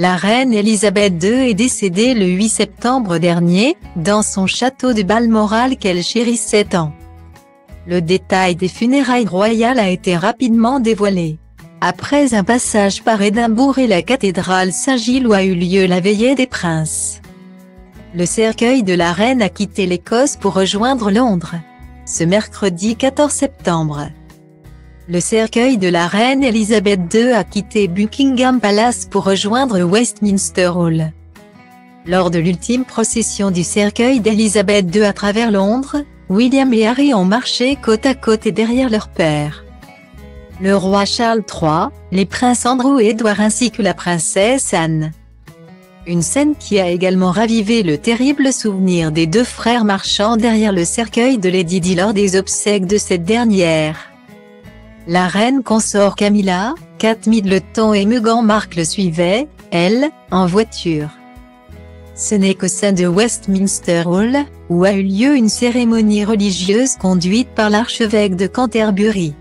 La reine Elisabeth II est décédée le 8 septembre dernier, dans son château de Balmoral qu'elle chérissait tant. Le détail des funérailles royales a été rapidement dévoilé. Après un passage par Édimbourg et la cathédrale Saint-Gilles où a eu lieu la veillée des princes. Le cercueil de la reine a quitté l'Écosse pour rejoindre Londres. Ce mercredi 14 septembre. Le cercueil de la reine Elisabeth II a quitté Buckingham Palace pour rejoindre Westminster Hall. Lors de l'ultime procession du cercueil d'Elisabeth II à travers Londres, William et Harry ont marché côte à côte et derrière leur père. Le roi Charles III, les princes Andrew et Edward ainsi que la princesse Anne. Une scène qui a également ravivé le terrible souvenir des deux frères marchant derrière le cercueil de Lady Di lors des obsèques de cette dernière. La reine consort Camilla, Kate Middleton et Meghan Markle suivaient, elle, en voiture. Ce n'est qu'au sein de Westminster Hall, où a eu lieu une cérémonie religieuse conduite par l'archevêque de Canterbury.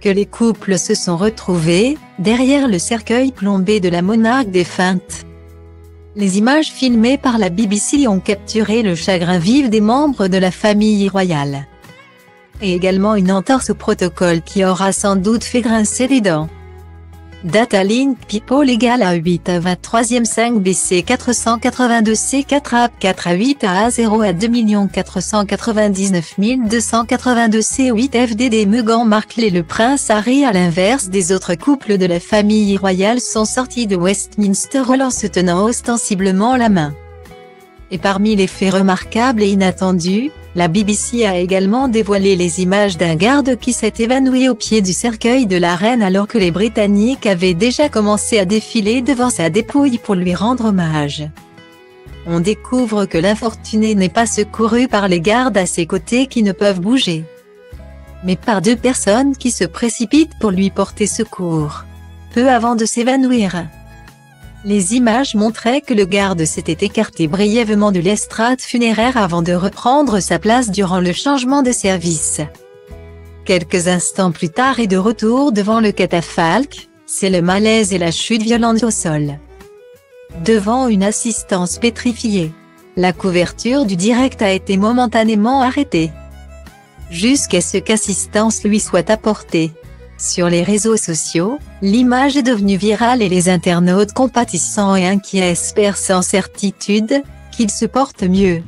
Que les couples se sont retrouvés, derrière le cercueil plombé de la monarque défunte. Les images filmées par la BBC ont capturé le chagrin vif des membres de la famille royale. Et également une entorse au protocole qui aura sans doute fait grincer les dents. Datalink People égale à 8 à 23e 5 BC 482 C 4 A 4 à 8 à A0 à 2 499 282 C 8 FDD Meghan Markle et le prince Harry à l'inverse des autres couples de la famille royale sont sortis de Westminster Hall en se tenant ostensiblement la main. Et parmi les faits remarquables et inattendus, la BBC a également dévoilé les images d'un garde qui s'est évanoui au pied du cercueil de la reine alors que les Britanniques avaient déjà commencé à défiler devant sa dépouille pour lui rendre hommage. On découvre que l'infortuné n'est pas secouru par les gardes à ses côtés qui ne peuvent bouger, mais par deux personnes qui se précipitent pour lui porter secours, peu avant de s'évanouir. Les images montraient que le garde s'était écarté brièvement de l'estrade funéraire avant de reprendre sa place durant le changement de service. Quelques instants plus tard et de retour devant le catafalque, c'est le malaise et la chute violente au sol. Devant une assistance pétrifiée, la couverture du direct a été momentanément arrêtée. Jusqu'à ce qu'assistance lui soit apportée. Sur les réseaux sociaux, l'image est devenue virale et les internautes compatissants et inquiets espèrent sans certitude qu'il se porte mieux.